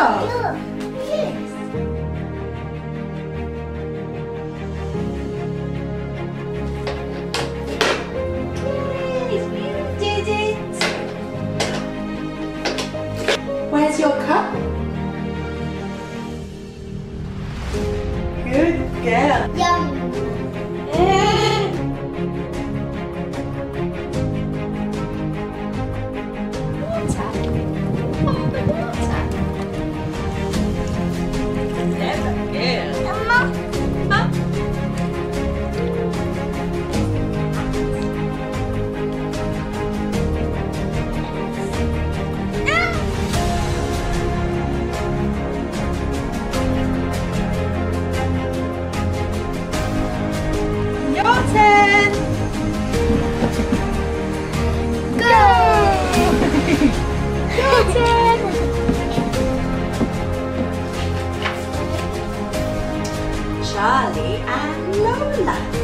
job. Look, yes. Yes, did it. Where's your cup? Good girl. Yeah. Charlie and Lola.